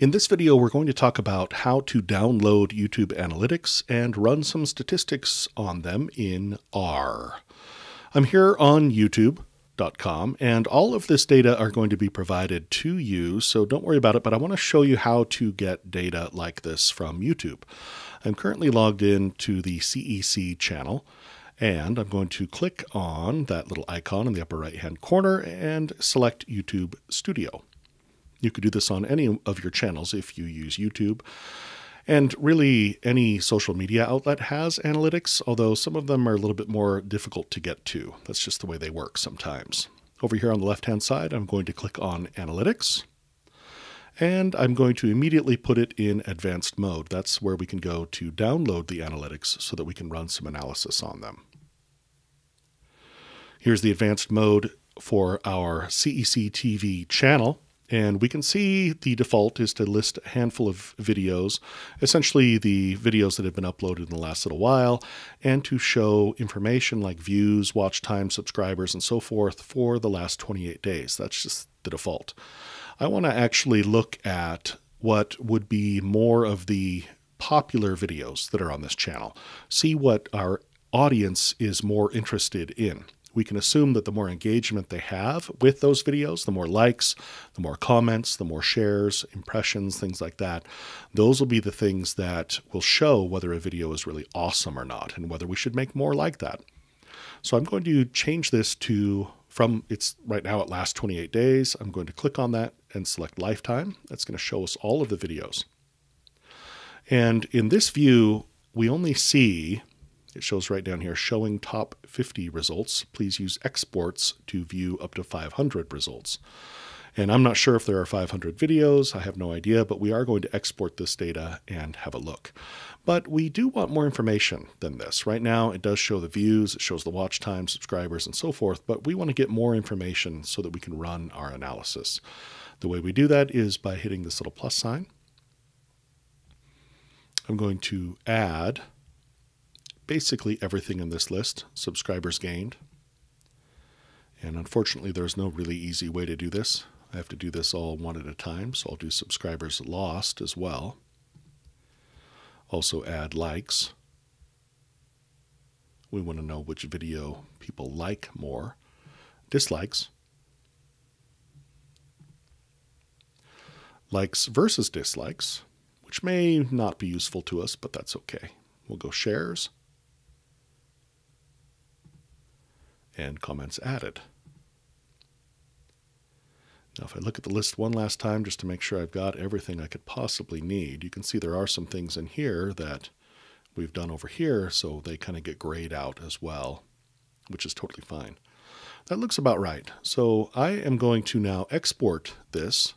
In this video, we're going to talk about how to download YouTube Analytics and run some statistics on them in R. I'm here on YouTube.com, and all of this data are going to be provided to you, so don't worry about it, but I want to show you how to get data like this from YouTube. I'm currently logged in to the CEC channel, and I'm going to click on that little icon in the upper right hand corner and select YouTube Studio. You could do this on any of your channels if you use YouTube. And really, any social media outlet has analytics, although some of them are a little bit more difficult to get to. That's just the way they work sometimes. Over here on the left hand side, I'm going to click on Analytics. And I'm going to immediately put it in advanced mode. That's where we can go to download the analytics so that we can run some analysis on them. Here's the advanced mode for our CEC TV channel. And we can see the default is to list a handful of videos, essentially the videos that have been uploaded in the last little while, and to show information like views, watch time, subscribers, and so forth for the last 28 days. That's just the default. I want to actually look at what would be more of the popular videos that are on this channel, see what our audience is more interested in we can assume that the more engagement they have with those videos, the more likes, the more comments, the more shares, impressions, things like that, those will be the things that will show whether a video is really awesome or not and whether we should make more like that. So I'm going to change this to from it's right now at last 28 days. I'm going to click on that and select lifetime. That's going to show us all of the videos. And in this view, we only see it shows right down here, showing top 50 results. Please use exports to view up to 500 results. And I'm not sure if there are 500 videos, I have no idea, but we are going to export this data and have a look. But we do want more information than this. Right now, it does show the views, it shows the watch time, subscribers, and so forth, but we want to get more information so that we can run our analysis. The way we do that is by hitting this little plus sign. I'm going to add basically everything in this list, subscribers gained. And unfortunately, there's no really easy way to do this. I have to do this all one at a time, so I'll do subscribers lost as well. Also add likes. We want to know which video people like more. Dislikes. Likes versus dislikes, which may not be useful to us, but that's okay. We'll go shares. And comments added. Now, if I look at the list one last time just to make sure I've got everything I could possibly need, you can see there are some things in here that we've done over here, so they kind of get grayed out as well, which is totally fine. That looks about right. So I am going to now export this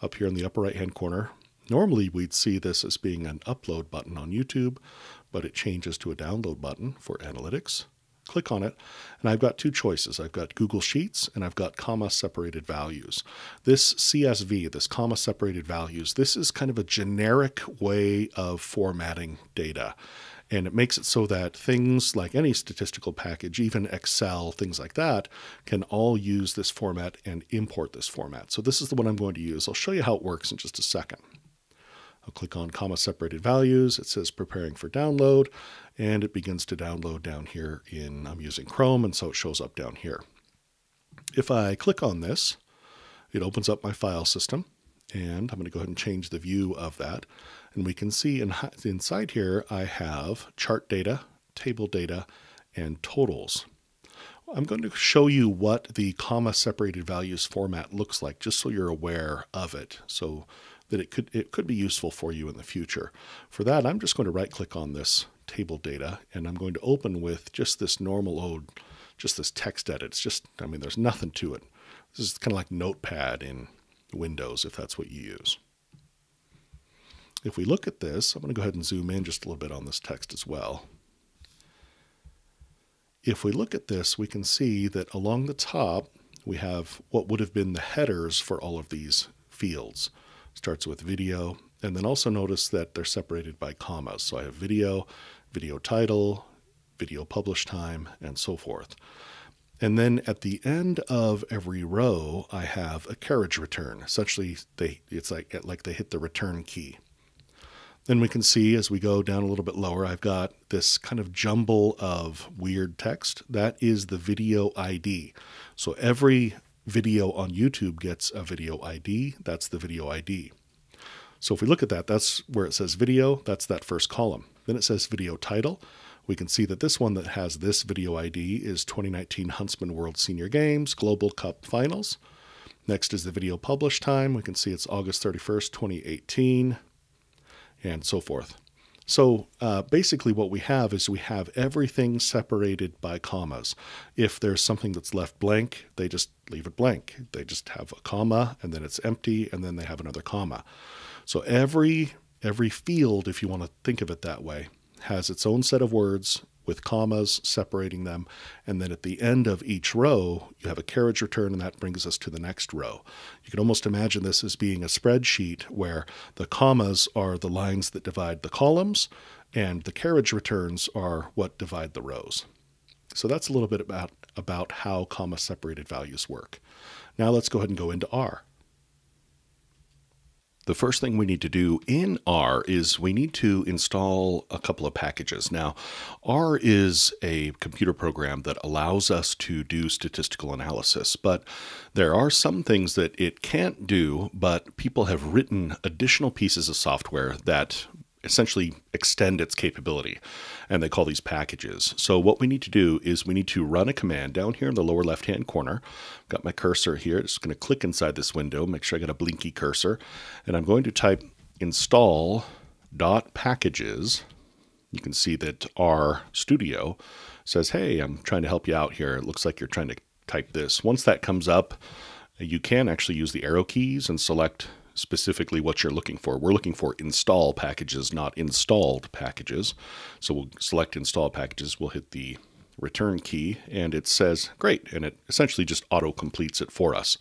up here in the upper right hand corner. Normally we'd see this as being an upload button on YouTube, but it changes to a download button for analytics click on it, and I've got two choices. I've got Google Sheets and I've got comma separated values. This CSV, this comma separated values, this is kind of a generic way of formatting data. And it makes it so that things like any statistical package, even Excel, things like that, can all use this format and import this format. So this is the one I'm going to use. I'll show you how it works in just a second. I'll click on comma separated values. It says preparing for download and it begins to download down here in, I'm using Chrome and so it shows up down here. If I click on this, it opens up my file system and I'm going to go ahead and change the view of that. And we can see in, inside here, I have chart data, table data, and totals. I'm going to show you what the comma separated values format looks like, just so you're aware of it. So that it could it could be useful for you in the future. For that, I'm just going to right click on this table data and I'm going to open with just this normal old just this text edit. It's just I mean there's nothing to it. This is kind of like Notepad in Windows if that's what you use. If we look at this, I'm going to go ahead and zoom in just a little bit on this text as well. If we look at this, we can see that along the top, we have what would have been the headers for all of these fields starts with video. And then also notice that they're separated by commas. So I have video, video title, video publish time, and so forth. And then at the end of every row, I have a carriage return. Essentially, they it's like like they hit the return key. Then we can see as we go down a little bit lower, I've got this kind of jumble of weird text. That is the video ID. So every video on YouTube gets a video ID. That's the video ID. So if we look at that, that's where it says video. That's that first column. Then it says video title. We can see that this one that has this video ID is 2019 Huntsman World Senior Games Global Cup Finals. Next is the video publish time. We can see it's August 31st, 2018, and so forth. So uh, basically, what we have is we have everything separated by commas. If there's something that's left blank, they just leave it blank. They just have a comma, and then it's empty, and then they have another comma. So every every field, if you want to think of it that way, has its own set of words with commas separating them. And then at the end of each row, you have a carriage return, and that brings us to the next row. You can almost imagine this as being a spreadsheet where the commas are the lines that divide the columns, and the carriage returns are what divide the rows. So that's a little bit about, about how comma separated values work. Now let's go ahead and go into R the first thing we need to do in R is we need to install a couple of packages. Now, R is a computer program that allows us to do statistical analysis, but there are some things that it can't do, but people have written additional pieces of software that essentially extend its capability. And they call these packages. So what we need to do is we need to run a command down here in the lower left hand corner. I've got my cursor here. It's going to click inside this window. Make sure I got a blinky cursor. And I'm going to type install dot packages. You can see that R Studio says, hey, I'm trying to help you out here. It looks like you're trying to type this. Once that comes up, you can actually use the arrow keys and select specifically what you're looking for. We're looking for install packages, not installed packages. So we'll select install packages. We'll hit the return key and it says great and it essentially just auto completes it for us.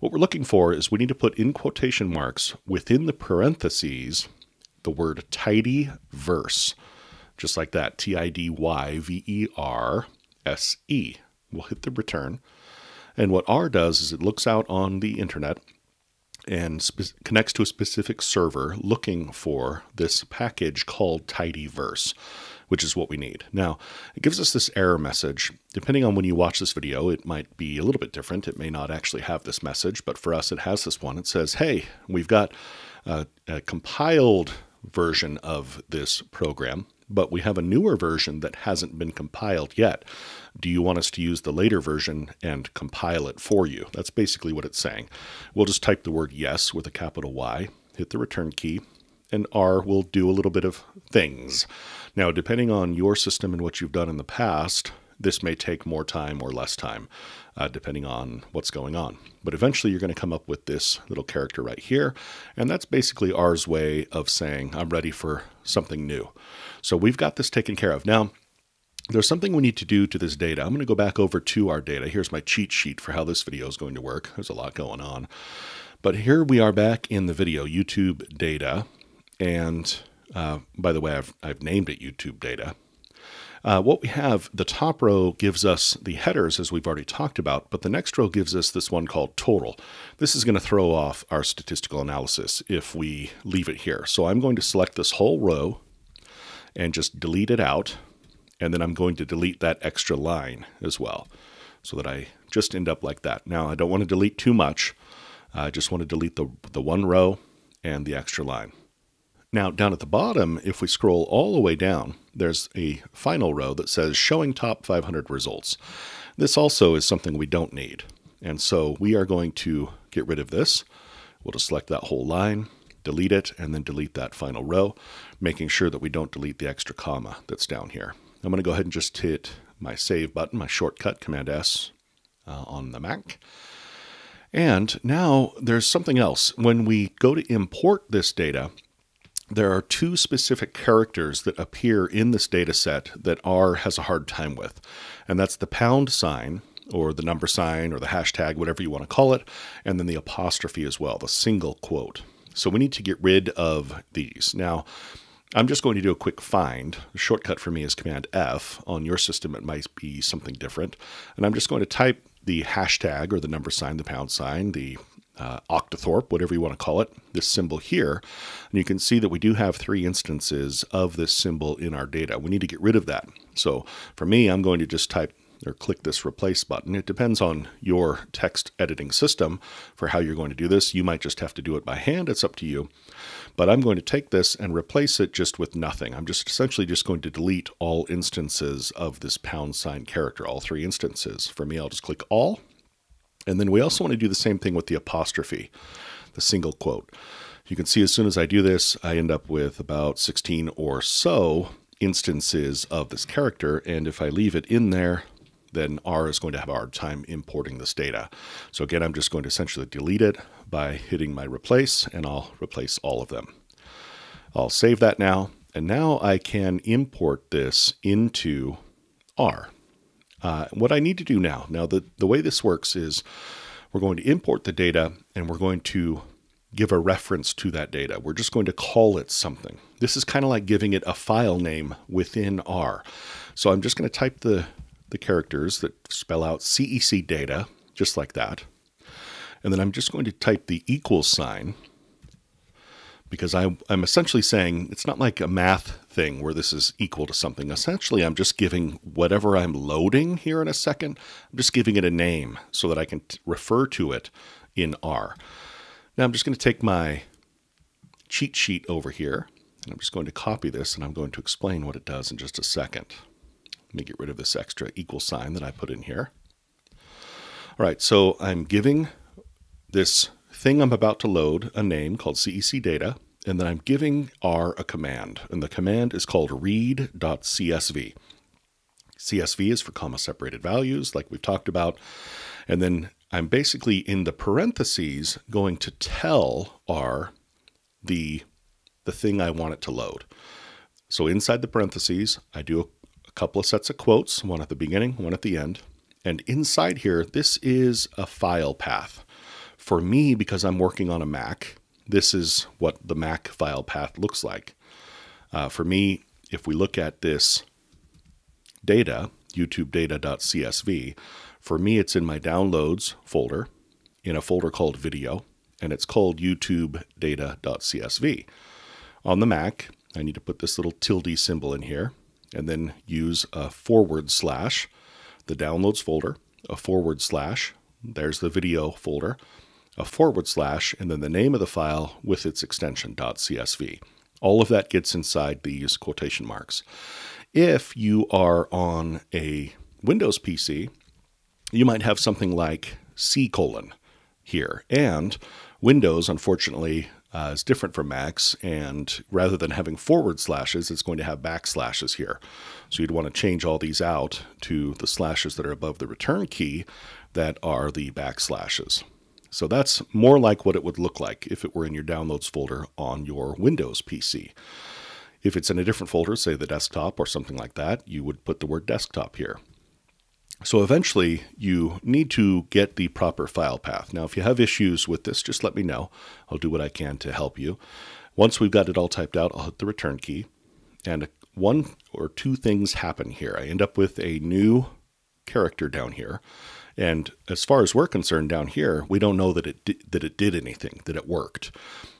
What we're looking for is we need to put in quotation marks within the parentheses the word tidy verse just like that T I D Y V E R S E. We'll hit the return. And what R does is it looks out on the internet and spe- connects to a specific server looking for this package called tidyverse, which is what we need. Now, it gives us this error message. Depending on when you watch this video, it might be a little bit different. It may not actually have this message, but for us, it has this one. It says, hey, we've got a, a compiled version of this program but we have a newer version that hasn't been compiled yet. Do you want us to use the later version and compile it for you? That's basically what it's saying. We'll just type the word yes with a capital Y, hit the return key, and R will do a little bit of things. Now, depending on your system and what you've done in the past, this may take more time or less time, uh, depending on what's going on. But eventually, you're going to come up with this little character right here. And that's basically R's way of saying, I'm ready for something new. So we've got this taken care of. Now, there's something we need to do to this data. I'm going to go back over to our data. Here's my cheat sheet for how this video is going to work. There's a lot going on. But here we are back in the video, YouTube data. And uh, by the way, I've, I've named it YouTube data. Uh, what we have, the top row gives us the headers, as we've already talked about, but the next row gives us this one called total. This is going to throw off our statistical analysis if we leave it here. So I'm going to select this whole row and just delete it out. And then I'm going to delete that extra line as well so that I just end up like that. Now, I don't want to delete too much. I just want to delete the, the one row and the extra line. Now, down at the bottom, if we scroll all the way down, there's a final row that says showing top 500 results. This also is something we don't need. And so we are going to get rid of this. We'll just select that whole line, delete it, and then delete that final row, making sure that we don't delete the extra comma that's down here. I'm going to go ahead and just hit my save button, my shortcut, Command S uh, on the Mac. And now there's something else. When we go to import this data, there are two specific characters that appear in this data set that R has a hard time with. And that's the pound sign, or the number sign, or the hashtag, whatever you want to call it, and then the apostrophe as well, the single quote. So we need to get rid of these. Now, I'm just going to do a quick find. The shortcut for me is Command F. On your system, it might be something different. And I'm just going to type the hashtag or the number sign, the pound sign, the uh, octothorpe, whatever you want to call it, this symbol here. And you can see that we do have three instances of this symbol in our data. We need to get rid of that. So for me, I'm going to just type or click this replace button. It depends on your text editing system for how you're going to do this. You might just have to do it by hand. It's up to you. But I'm going to take this and replace it just with nothing. I'm just essentially just going to delete all instances of this pound sign character, all three instances. For me, I'll just click all and then we also want to do the same thing with the apostrophe, the single quote. You can see as soon as I do this, I end up with about 16 or so instances of this character. And if I leave it in there, then R is going to have a hard time importing this data. So again, I'm just going to essentially delete it by hitting my replace, and I'll replace all of them. I'll save that now, and now I can import this into R. Uh, what I need to do now, now the, the way this works is we're going to import the data and we're going to give a reference to that data. We're just going to call it something. This is kind of like giving it a file name within R. So I'm just going to type the, the characters that spell out CEC data, just like that. And then I'm just going to type the equal sign because I, I'm essentially saying it's not like a math thing where this is equal to something. Essentially, I'm just giving whatever I'm loading here in a second, I'm just giving it a name so that I can refer to it in R. Now I'm just going to take my cheat sheet over here, and I'm just going to copy this, and I'm going to explain what it does in just a second. Let me get rid of this extra equal sign that I put in here. All right, so I'm giving this thing I'm about to load a name called CEC data, and then I'm giving R a command, and the command is called read.csv. CSV is for comma separated values, like we've talked about. And then I'm basically in the parentheses going to tell R the, the thing I want it to load. So inside the parentheses, I do couple of sets of quotes, one at the beginning, one at the end. And inside here, this is a file path. For me, because I'm working on a Mac, this is what the Mac file path looks like. Uh, for me, if we look at this data, YouTube data.csv, for me, it's in my downloads folder in a folder called video, and it's called YouTube data.csv. On the Mac, I need to put this little tilde symbol in here and then use a forward slash, the downloads folder, a forward slash, there's the video folder, a forward slash, and then the name of the file with its extension .csv. All of that gets inside these quotation marks. If you are on a Windows PC, you might have something like C colon here. And Windows, unfortunately, uh, is different from Macs, and rather than having forward slashes, it's going to have backslashes here. So you'd want to change all these out to the slashes that are above the return key that are the backslashes. So that's more like what it would look like if it were in your downloads folder on your Windows PC. If it's in a different folder, say the desktop or something like that, you would put the word desktop here. So eventually you need to get the proper file path. Now, if you have issues with this, just let me know. I'll do what I can to help you. Once we've got it all typed out, I'll hit the return key and one or two things happen here. I end up with a new character down here and as far as we're concerned down here, we don't know that it di- that it did anything, that it worked.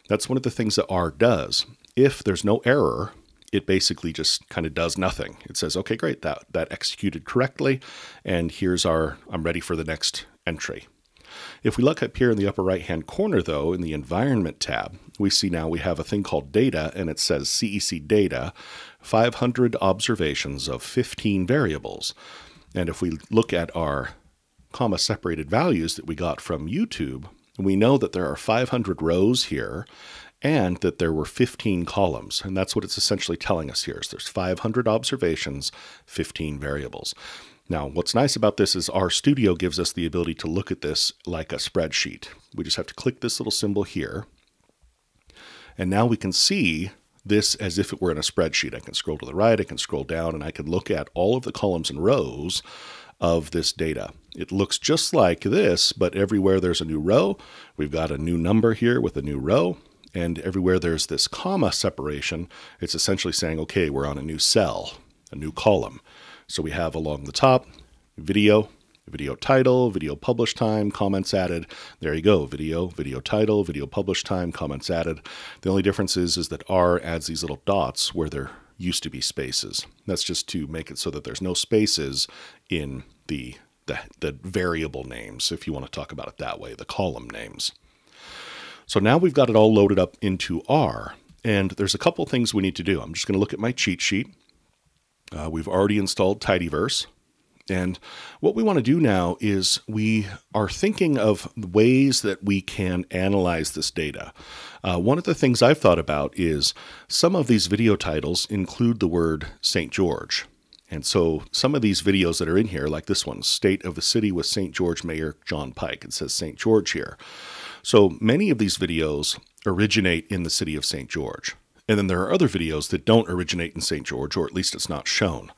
That's one of the things that R does. If there's no error, it basically just kind of does nothing. It says, "Okay, great, that that executed correctly, and here's our I'm ready for the next entry." If we look up here in the upper right hand corner, though, in the environment tab, we see now we have a thing called data, and it says CEC data, 500 observations of 15 variables. And if we look at our comma separated values that we got from YouTube, we know that there are 500 rows here and that there were 15 columns. And that's what it's essentially telling us here is there's 500 observations, 15 variables. Now, what's nice about this is RStudio gives us the ability to look at this like a spreadsheet. We just have to click this little symbol here. And now we can see this as if it were in a spreadsheet. I can scroll to the right, I can scroll down, and I can look at all of the columns and rows of this data. It looks just like this, but everywhere there's a new row, we've got a new number here with a new row, And everywhere there's this comma separation, it's essentially saying, okay, we're on a new cell, a new column. So we have along the top video, video title, video publish time, comments added. There you go, video, video title, video publish time, comments added. The only difference is, is that R adds these little dots where there used to be spaces. That's just to make it so that there's no spaces in the, the, the variable names, if you want to talk about it that way, the column names. So now we've got it all loaded up into R, and there's a couple things we need to do. I'm just going to look at my cheat sheet. Uh, we've already installed Tidyverse. And what we want to do now is we are thinking of ways that we can analyze this data. Uh, one of the things I've thought about is some of these video titles include the word St. George. And so some of these videos that are in here, like this one, State of the City with St. George Mayor John Pike, it says St. George here. So many of these videos originate in the city of St. George. And then there are other videos that don't originate in St. George, or at least it's not shown.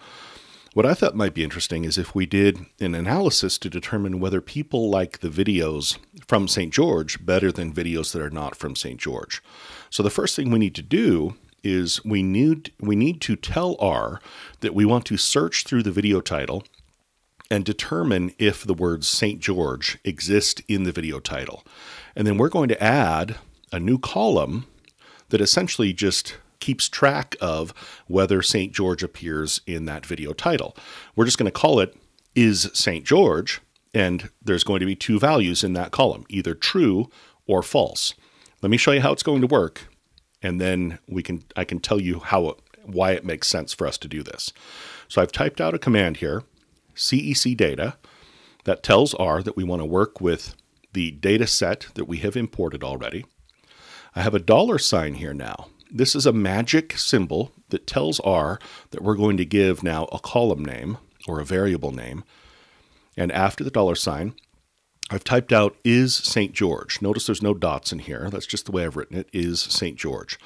What I thought might be interesting is if we did an analysis to determine whether people like the videos from St. George better than videos that are not from St. George. So the first thing we need to do is we need we need to tell R that we want to search through the video title and determine if the words St. George exist in the video title. And then we're going to add a new column that essentially just keeps track of whether St. George appears in that video title. We're just going to call it is St. George, and there's going to be two values in that column, either true or false. Let me show you how it's going to work, and then we can I can tell you how why it makes sense for us to do this. So I've typed out a command here, CEC data, that tells R that we want to work with the data set that we have imported already. I have a dollar sign here now. This is a magic symbol that tells R that we're going to give now a column name or a variable name. And after the dollar sign, I've typed out is St. George. Notice there's no dots in here. That's just the way I've written it, is St. George.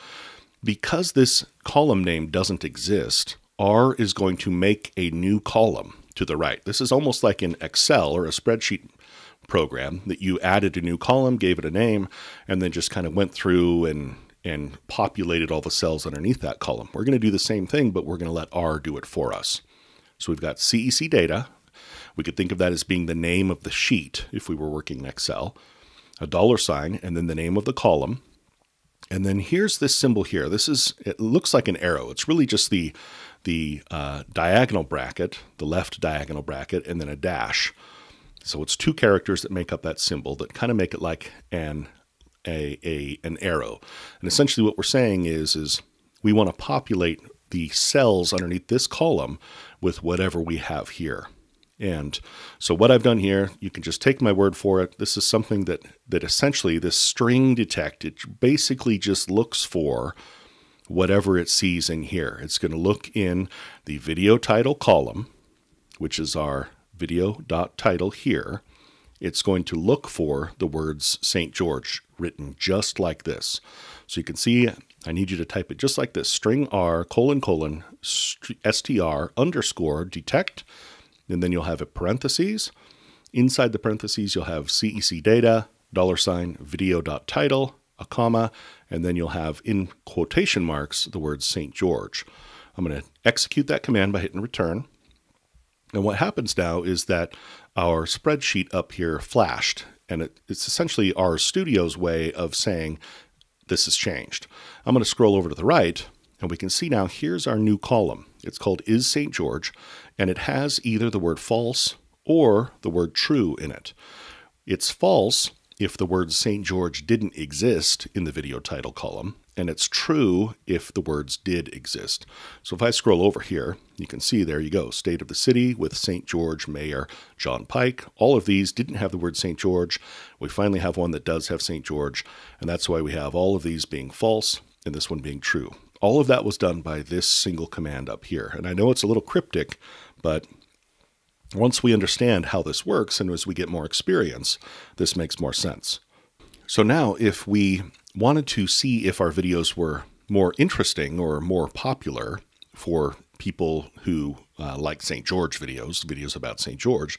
Because this column name doesn't exist, R is going to make a new column to the right. This is almost like in Excel or a spreadsheet program that you added a new column, gave it a name, and then just kind of went through and and populated all the cells underneath that column. We're going to do the same thing, but we're going to let R do it for us. So we've got CEC data. We could think of that as being the name of the sheet if we were working in Excel, a dollar sign, and then the name of the column. And then here's this symbol here. This is, it looks like an arrow. It's really just the, the uh, diagonal bracket, the left diagonal bracket, and then a dash. So it's two characters that make up that symbol that kind of make it like an a, a an arrow. And essentially what we're saying is is we want to populate the cells underneath this column with whatever we have here. And so what I've done here, you can just take my word for it. This is something that that essentially this string detect, it basically just looks for whatever it sees in here. It's going to look in the video title column, which is our video.title here it's going to look for the words St. George written just like this. So you can see, I need you to type it just like this, stringr colon colon str underscore detect, and then you'll have a parentheses. Inside the parentheses, you'll have CEC data, dollar sign, video dot title, a comma, and then you'll have in quotation marks the word St. George. I'm going to execute that command by hitting return. And what happens now is that our spreadsheet up here flashed, and it, it's essentially RStudio's way of saying this has changed. I'm going to scroll over to the right, and we can see now here's our new column. It's called Is St. George, and it has either the word false or the word true in it. It's false if the word St. George didn't exist in the video title column, and it's true if the words did exist. So if I scroll over here, you can see there you go, State of the City with St. George Mayor John Pike. All of these didn't have the word St. George. We finally have one that does have St. George, and that's why we have all of these being false and this one being true. All of that was done by this single command up here. And I know it's a little cryptic, but once we understand how this works and as we get more experience, this makes more sense. So now if we wanted to see if our videos were more interesting or more popular for people who uh, like St. George videos, videos about St. George,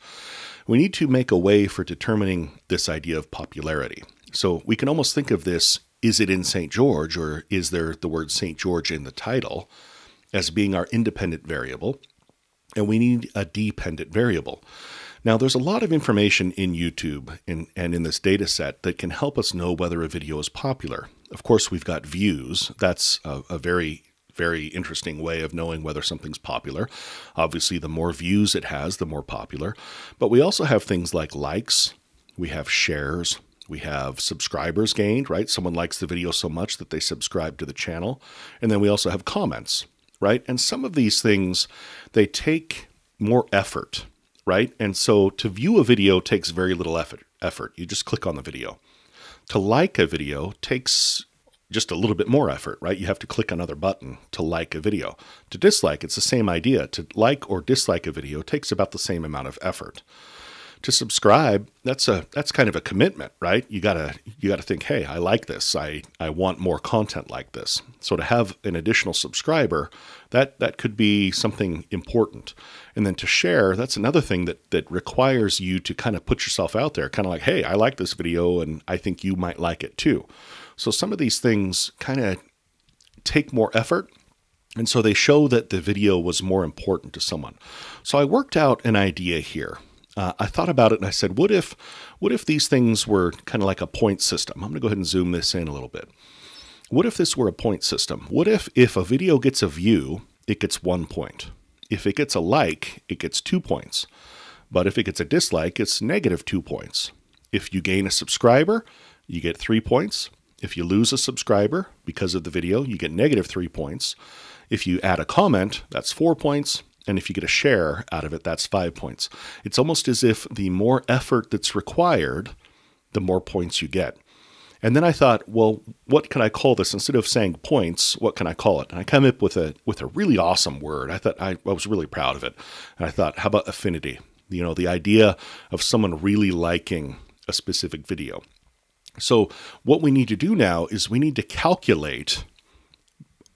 we need to make a way for determining this idea of popularity. So we can almost think of this is it in St. George or is there the word St. George in the title as being our independent variable? And we need a dependent variable. Now, there's a lot of information in YouTube and, and in this data set that can help us know whether a video is popular. Of course, we've got views. That's a, a very very interesting way of knowing whether something's popular. Obviously, the more views it has, the more popular. But we also have things like likes, we have shares, we have subscribers gained, right? Someone likes the video so much that they subscribe to the channel. And then we also have comments, right? And some of these things, they take more effort, right? And so to view a video takes very little effort. Effort. You just click on the video. To like a video takes just a little bit more effort, right? You have to click another button to like a video. To dislike, it's the same idea. To like or dislike a video takes about the same amount of effort. To subscribe, that's a that's kind of a commitment, right? You gotta you gotta think, hey, I like this. I I want more content like this. So to have an additional subscriber, that that could be something important. And then to share, that's another thing that that requires you to kind of put yourself out there, kind of like, hey, I like this video and I think you might like it too. So some of these things kind of take more effort. And so they show that the video was more important to someone. So I worked out an idea here. Uh, I thought about it and I said, what if, what if these things were kind of like a point system? I'm going to go ahead and zoom this in a little bit. What if this were a point system? What if, if a video gets a view, it gets one point? If it gets a like, it gets two points. But if it gets a dislike, it's negative two points. If you gain a subscriber, you get three points. If you lose a subscriber because of the video, you get negative three points. If you add a comment, that's four points. And if you get a share out of it, that's five points. It's almost as if the more effort that's required, the more points you get. And then I thought, well, what can I call this? Instead of saying points, what can I call it? And I come up with a with a really awesome word. I thought I, I was really proud of it. And I thought, how about affinity? You know, the idea of someone really liking a specific video. So, what we need to do now is we need to calculate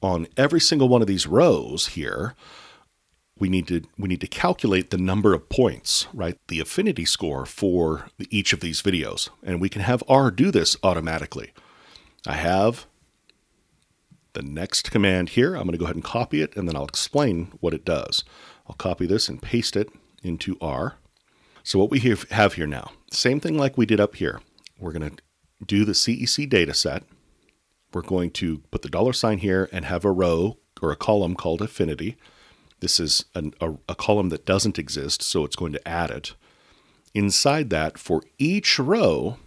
on every single one of these rows here. We need to we need to calculate the number of points, right? The affinity score for each of these videos, and we can have R do this automatically. I have the next command here. I'm going to go ahead and copy it, and then I'll explain what it does. I'll copy this and paste it into R. So what we have here now, same thing like we did up here. We're going to do the CEC data set. We're going to put the dollar sign here and have a row or a column called affinity. This is an, a, a column that doesn't exist, so it's going to add it. Inside that, for each row,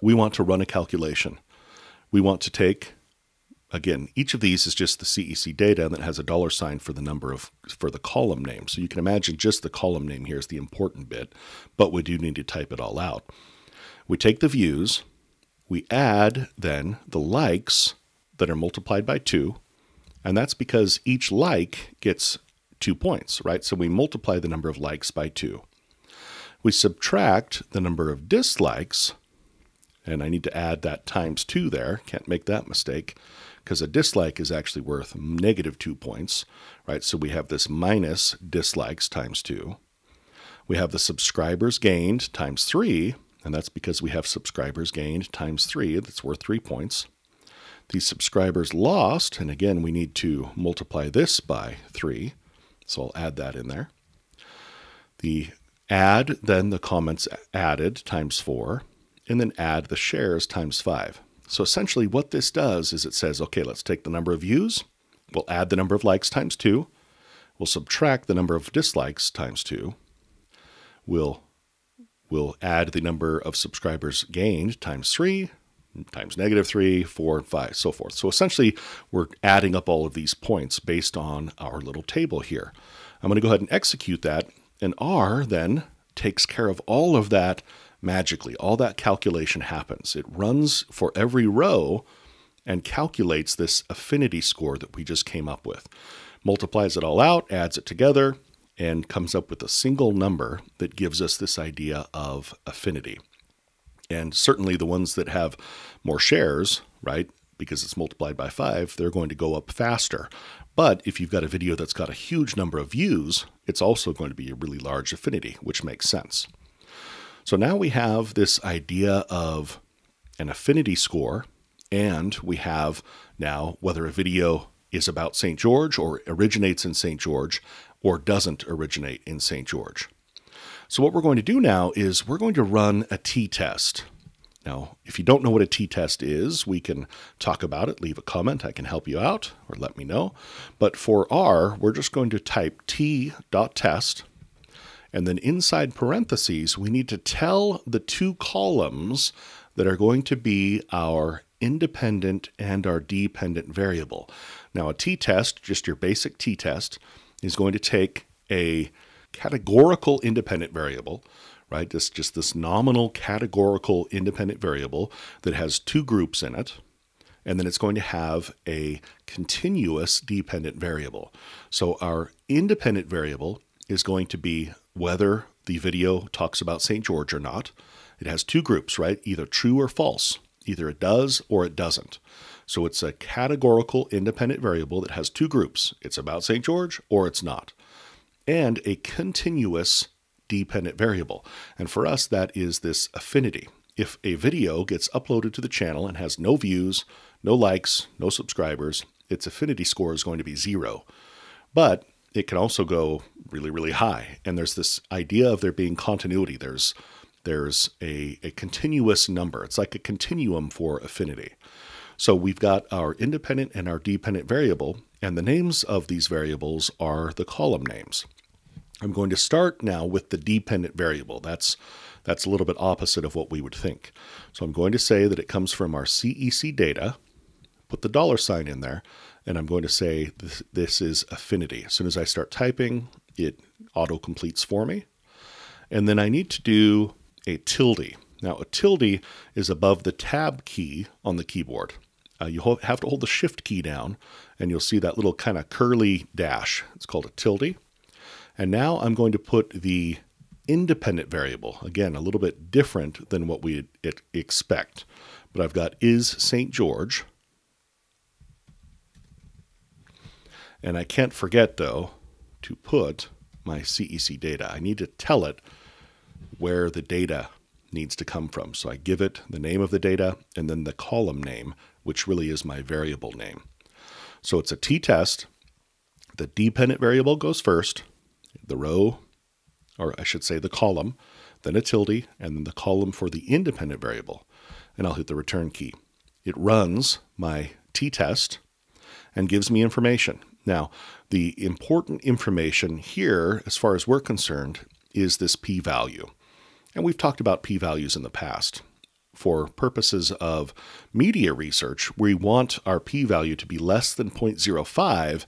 we want to run a calculation. We want to take, again, each of these is just the CEC data it has a dollar sign for the number of, for the column name. So you can imagine just the column name here is the important bit, but we do need to type it all out. We take the views, we add then the likes that are multiplied by 2, and that's because each like gets 2 points, right? So we multiply the number of likes by 2. We subtract the number of dislikes, and I need to add that times 2 there. Can't make that mistake because a dislike is actually worth negative 2 points, right? So we have this minus dislikes times 2. We have the subscribers gained times 3, and that's because we have subscribers gained times three, that's worth three points. The subscribers lost, and again, we need to multiply this by three, so I'll add that in there. The add, then the comments added times four, and then add the shares times five. So essentially, what this does is it says, okay, let's take the number of views, we'll add the number of likes times two, we'll subtract the number of dislikes times two, we'll we'll add the number of subscribers gained times 3 times negative 3, 4, 5, so forth. So essentially, we're adding up all of these points based on our little table here. I'm going to go ahead and execute that, and R then takes care of all of that magically. All that calculation happens. It runs for every row and calculates this affinity score that we just came up with. Multiplies it all out, adds it together, and comes up with a single number that gives us this idea of affinity. And certainly the ones that have more shares, right, because it's multiplied by five, they're going to go up faster. But if you've got a video that's got a huge number of views, it's also going to be a really large affinity, which makes sense. So now we have this idea of an affinity score And we have now whether a video is about St. George or originates in St. George or doesn't originate in St. George. So, what we're going to do now is we're going to run a t test. Now, if you don't know what a t test is, we can talk about it, leave a comment, I can help you out or let me know. But for R, we're just going to type t.test. And then inside parentheses, we need to tell the two columns that are going to be our independent and our dependent variable. Now, a t-test, just your basic t-test, is going to take a categorical independent variable, right? Just, just this nominal categorical independent variable that has two groups in it. And then it's going to have a continuous dependent variable. So our independent variable is going to be whether the video talks about St. George or not. It has two groups, right? Either true or false. Either it does or it doesn't. So it's a categorical independent variable that has two groups. It's about St. George or it's not. And a continuous dependent variable. And for us, that is this affinity. If a video gets uploaded to the channel and has no views, no likes, no subscribers, its affinity score is going to be zero. But it can also go really, really high. And there's this idea of there being continuity. There's there's a, a continuous number. It's like a continuum for affinity. So we've got our independent and our dependent variable, and the names of these variables are the column names. I'm going to start now with the dependent variable. That's that's a little bit opposite of what we would think. So I'm going to say that it comes from our CEC data, put the dollar sign in there, and I'm going to say this, this is affinity. As soon as I start typing, it auto completes for me. And then I need to do a tilde. Now, a tilde is above the tab key on the keyboard. Uh, you have to hold the shift key down, and you'll see that little kind of curly dash. It's called a tilde. And now I'm going to put the independent variable. Again, a little bit different than what we expect. But I've got is St. George. And I can't forget, though, to put my CEC data. I need to tell it where the data needs to come from. So I give it the name of the data and then the column name, which really is my variable name. So it's a t-test. The dependent variable goes first, the row, or I should say the column, then a tilde, and then the column for the independent variable. And I'll hit the return key. It runs my t-test and gives me information. Now, the important information here, as far as we're concerned, is this p-value. And we've talked about p values in the past. For purposes of media research, we want our p value to be less than 0.05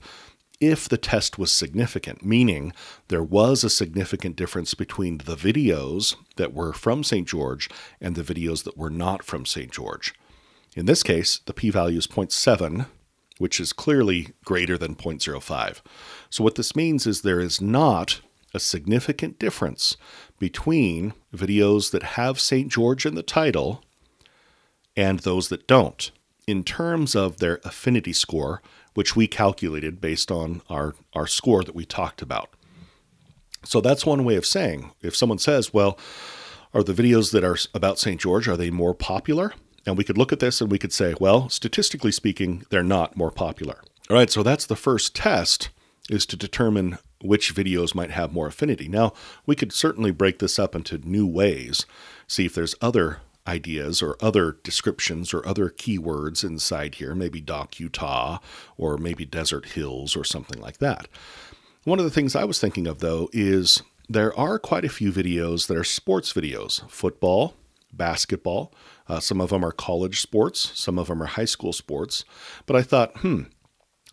if the test was significant, meaning there was a significant difference between the videos that were from St. George and the videos that were not from St. George. In this case, the p value is 0.7, which is clearly greater than 0.05. So, what this means is there is not a significant difference between videos that have St. George in the title and those that don't in terms of their affinity score, which we calculated based on our, our score that we talked about. So that's one way of saying if someone says, well, are the videos that are about St. George, are they more popular? And we could look at this and we could say, well, statistically speaking, they're not more popular. All right, so that's the first test is to determine which videos might have more affinity. Now, we could certainly break this up into new ways, see if there's other ideas or other descriptions or other keywords inside here, maybe DOCUTAH or maybe Desert Hills or something like that. One of the things I was thinking of though is there are quite a few videos that are sports videos football, basketball. Uh, some of them are college sports, some of them are high school sports. But I thought, hmm,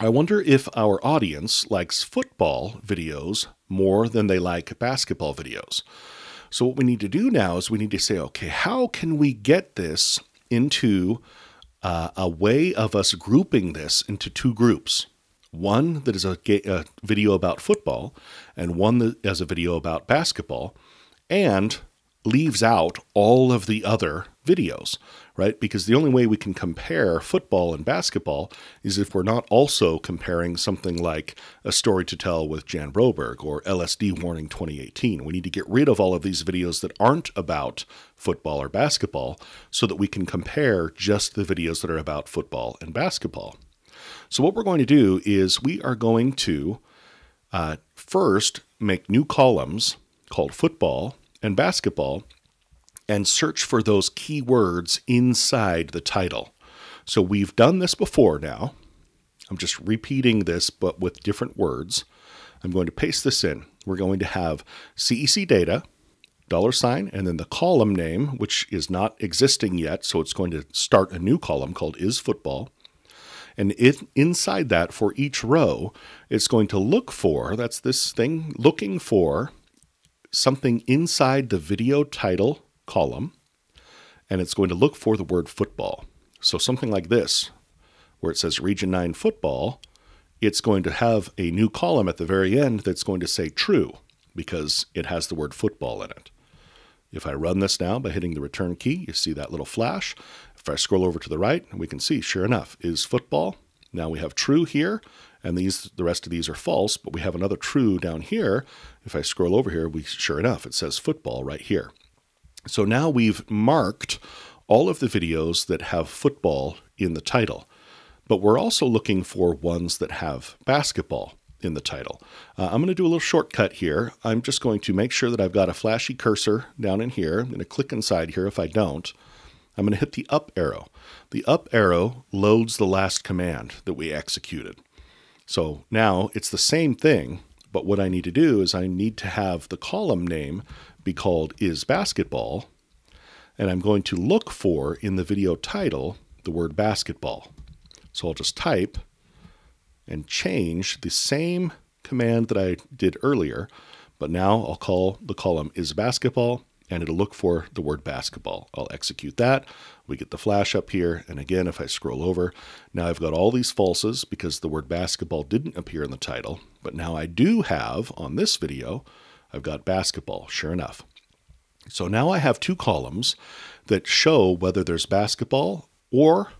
I wonder if our audience likes football videos more than they like basketball videos. So, what we need to do now is we need to say, okay, how can we get this into uh, a way of us grouping this into two groups? One that is a, a video about football, and one that is a video about basketball, and leaves out all of the other videos, right? Because the only way we can compare football and basketball is if we're not also comparing something like a story to tell with Jan Broberg or LSD Warning 2018. We need to get rid of all of these videos that aren't about football or basketball so that we can compare just the videos that are about football and basketball. So, what we're going to do is we are going to uh, first make new columns called football and basketball and search for those keywords inside the title. So we've done this before now. I'm just repeating this, but with different words. I'm going to paste this in. We're going to have CEC data, dollar sign, and then the column name, which is not existing yet. So it's going to start a new column called is football. And if inside that, for each row, it's going to look for that's this thing looking for something inside the video title column, and it's going to look for the word football. So something like this, where it says Region 9 football, it's going to have a new column at the very end that's going to say true because it has the word football in it. If I run this now by hitting the return key, you see that little flash. If I scroll over to the right, we can see, sure enough, is football. Now we have true here, and these the rest of these are false, but we have another true down here. If I scroll over here, we sure enough, it says football right here. So now we've marked all of the videos that have football in the title, but we're also looking for ones that have basketball in the title. Uh, I'm going to do a little shortcut here. I'm just going to make sure that I've got a flashy cursor down in here. I'm going to click inside here if I don't. I'm going to hit the up arrow. The up arrow loads the last command that we executed. So now it's the same thing, but what I need to do is I need to have the column name be called is basketball. And I'm going to look for in the video title the word basketball. So I'll just type and change the same command that I did earlier, but now I'll call the column is basketball and it'll look for the word basketball. I'll execute that. We get the flash up here. And again, if I scroll over, now I've got all these falses because the word basketball didn't appear in the title. But now I do have on this video I've got basketball, sure enough. So now I have two columns that show whether there's basketball or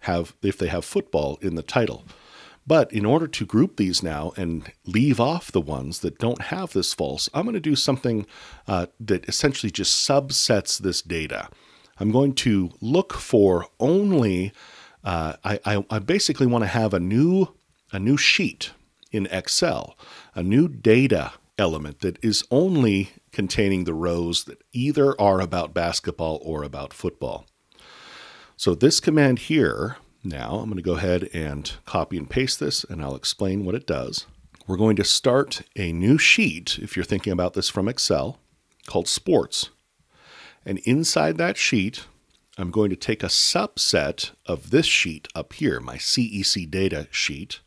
have if they have football in the title. But in order to group these now and leave off the ones that don't have this false, I'm going to do something uh, that essentially just subsets this data. I'm going to look for only, uh, I, I, I basically want to have a new, a new sheet in Excel, a new data element that is only containing the rows that either are about basketball or about football. So this command here, now I'm going to go ahead and copy and paste this and I'll explain what it does. We're going to start a new sheet, if you're thinking about this from Excel, called sports. And inside that sheet, I'm going to take a subset of this sheet up here, my CEC data sheet,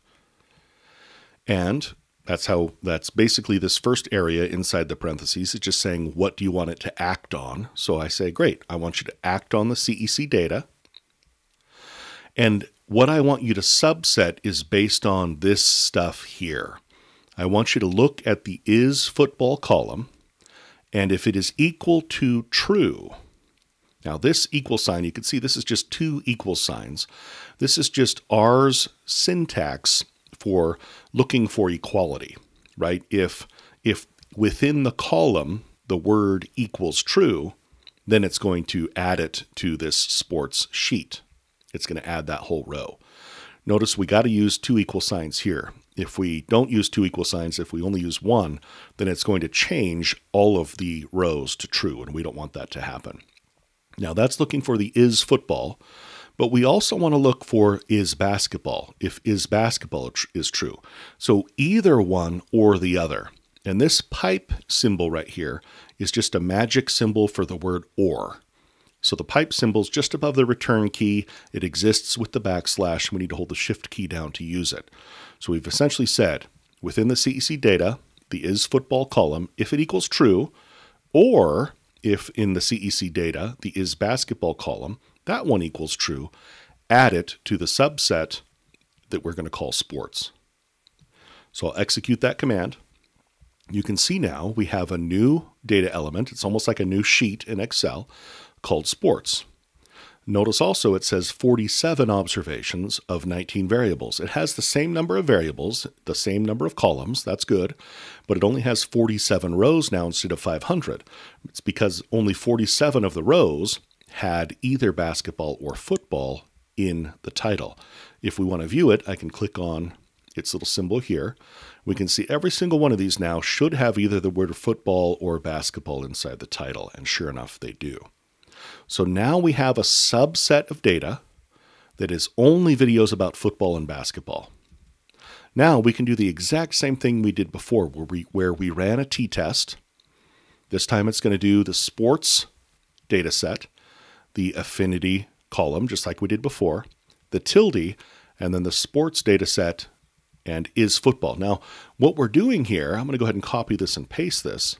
and that's how that's basically this first area inside the parentheses. It's just saying what do you want it to act on. So I say, great, I want you to act on the CEC data. And what I want you to subset is based on this stuff here. I want you to look at the is football column, and if it is equal to true, now this equal sign, you can see this is just two equal signs. This is just R's syntax for looking for equality, right? If if within the column the word equals true, then it's going to add it to this sports sheet. It's going to add that whole row. Notice we got to use two equal signs here. If we don't use two equal signs, if we only use one, then it's going to change all of the rows to true, and we don't want that to happen. Now that's looking for the is football. But we also want to look for is basketball, if is basketball is true. So either one or the other. And this pipe symbol right here is just a magic symbol for the word or. So the pipe symbol is just above the return key. It exists with the backslash. We need to hold the shift key down to use it. So we've essentially said within the CEC data, the is football column, if it equals true, or if in the CEC data, the is basketball column, that one equals true, add it to the subset that we're going to call sports. So I'll execute that command. You can see now we have a new data element. It's almost like a new sheet in Excel called sports. Notice also it says 47 observations of 19 variables. It has the same number of variables, the same number of columns, that's good, but it only has 47 rows now instead of 500. It's because only 47 of the rows had either basketball or football in the title. If we want to view it, I can click on its little symbol here. We can see every single one of these now should have either the word football or basketball inside the title, and sure enough, they do. So now we have a subset of data that is only videos about football and basketball. Now we can do the exact same thing we did before where we, where we ran a t-test. This time it's going to do the sports data set, the affinity column, just like we did before, the tilde, and then the sports data set and is football. Now, what we're doing here, I'm going to go ahead and copy this and paste this.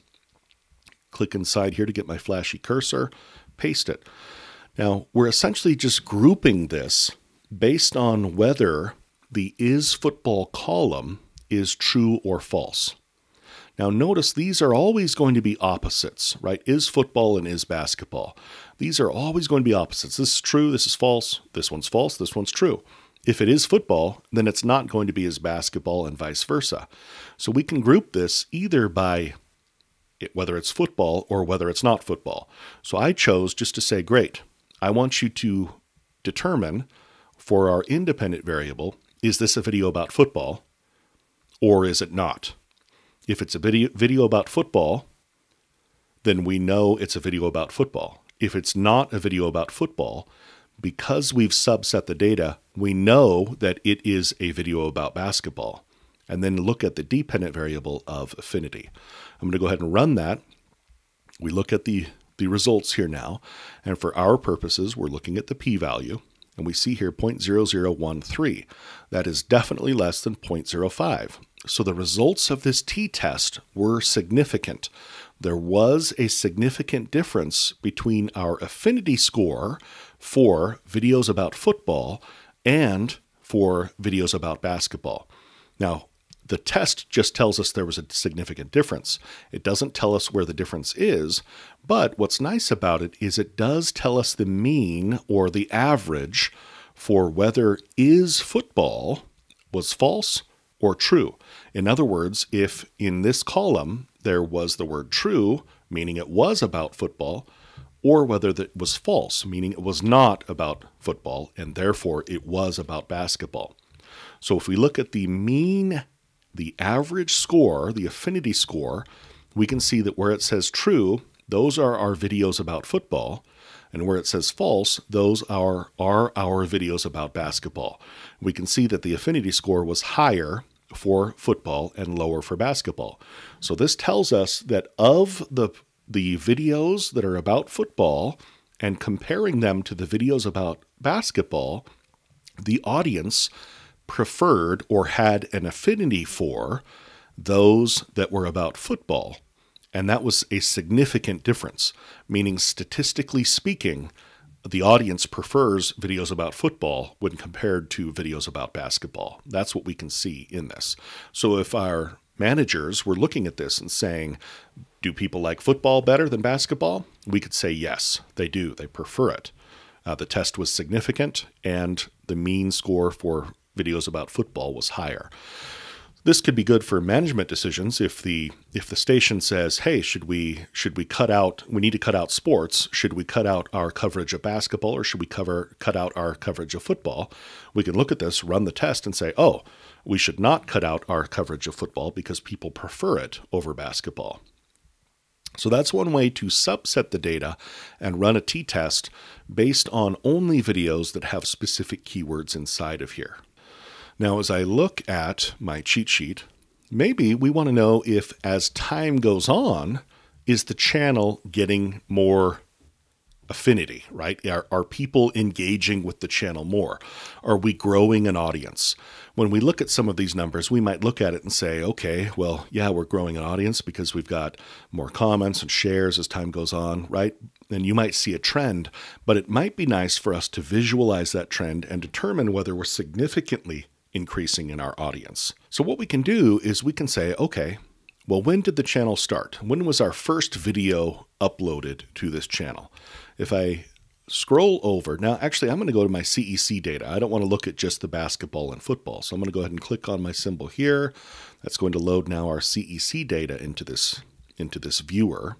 Click inside here to get my flashy cursor paste it. Now, we're essentially just grouping this based on whether the is football column is true or false. Now, notice these are always going to be opposites, right? Is football and is basketball. These are always going to be opposites. This is true, this is false, this one's false, this one's true. If it is football, then it's not going to be as basketball and vice versa. So we can group this either by whether it's football or whether it's not football. So I chose just to say, great, I want you to determine for our independent variable, is this a video about football or is it not? If it's a video, video about football, then we know it's a video about football. If it's not a video about football, because we've subset the data, we know that it is a video about basketball and then look at the dependent variable of affinity. I'm going to go ahead and run that. We look at the, the results here now, and for our purposes, we're looking at the p-value, and we see here 0.0013. That is definitely less than 0.05. So the results of this t-test were significant. There was a significant difference between our affinity score for videos about football and for videos about basketball. Now, the test just tells us there was a significant difference. It doesn't tell us where the difference is, but what's nice about it is it does tell us the mean or the average for whether is football was false or true. In other words, if in this column there was the word true, meaning it was about football, or whether it was false, meaning it was not about football and therefore it was about basketball. So if we look at the mean the average score, the affinity score, we can see that where it says true, those are our videos about football. And where it says false, those are, are our videos about basketball. We can see that the affinity score was higher for football and lower for basketball. So this tells us that of the, the videos that are about football and comparing them to the videos about basketball, the audience preferred or had an affinity for those that were about football. And that was a significant difference, meaning statistically speaking, the audience prefers videos about football when compared to videos about basketball. That's what we can see in this. So if our managers were looking at this and saying, do people like football better than basketball? We could say yes, they do. They prefer it. Uh, the test was significant, and the mean score for videos about football was higher. This could be good for management decisions if the if the station says, "Hey, should we should we cut out we need to cut out sports, should we cut out our coverage of basketball or should we cover cut out our coverage of football?" We can look at this, run the test and say, "Oh, we should not cut out our coverage of football because people prefer it over basketball." So that's one way to subset the data and run a t-test based on only videos that have specific keywords inside of here. Now, as I look at my cheat sheet, maybe we want to know if as time goes on, is the channel getting more affinity, right? Are, are people engaging with the channel more? Are we growing an audience? When we look at some of these numbers, we might look at it and say, okay, well, yeah, we're growing an audience because we've got more comments and shares as time goes on, right? And you might see a trend, but it might be nice for us to visualize that trend and determine whether we're significantly increasing in our audience. So what we can do is we can say, okay, well, when did the channel start? When was our first video uploaded to this channel? If I scroll over. Now, actually, I'm going to go to my CEC data. I don't want to look at just the basketball and football. So I'm going to go ahead and click on my symbol here. That's going to load now our CEC data into this, into this viewer.